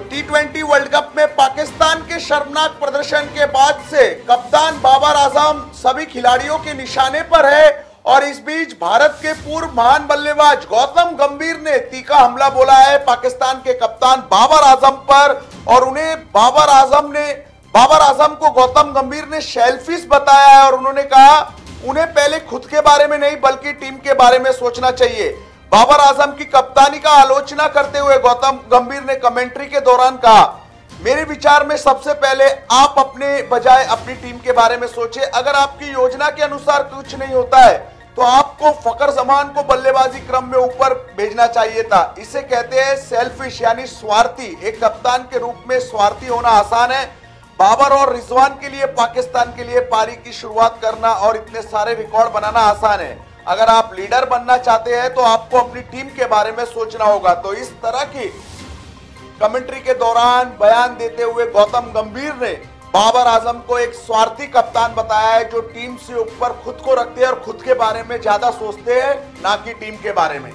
T twenty world cup में पाकिस्तान के शर्मनाक प्रदर्शन के बाद से कप्तान बाबर आज़म सभी खिलाड़ियों के निशाने पर है और इस बीच भारत के पूर्व महान बल्लेबाज गौतम गंभीर ने तीखा हमला बोला है पाकिस्तान के कप्तान बाबर आज़म पर और उन्हें बाबर आज़म ने, बाबर आज़म को गौतम गंभीर ने शेल्फिश बताया है और उन्होंने कहा, उन्हें पहले खुद के बारे में नहीं, बल्कि टीम के बारे में सोचना चाहिए। बाबर आज़म की कप्तानी का आलोचना करते हुए गौतम गंभीर ने कमेंट्री के दौरान कहा, मेरे विचार में सबसे पहले आप अपने बजाय अपनी टीम के बारे में सोचे। अगर आपकी योजना के अनुसार कुछ नहीं होता है तो आपको फकर जमान को बल्लेबाजी क्रम में ऊपर भेजना चाहिए था। इसे कहते हैं सेल्फिश यानी स्वार्थी। एक कप्तान के रूप में स्वार्थी होना आसान है। बाबर और रिजवान के लिए, पाकिस्तान के लिए पारी की शुरुआत करना और इतने सारे रिकॉर्ड बनाना आसान है। अगर आप लीडर बनना चाहते हैं तो आपको अपनी टीम के बारे में सोचना होगा। तो इस तरह की कमेंट्री के दौरान बयान देते हुए गौतम गंभीर ने बाबर आज़म को एक स्वार्थी कप्तान बताया है, जो टीम से ऊपर खुद को रखते हैं और खुद के बारे में ज़्यादा सोचते हैं, ना कि टीम के बारे में।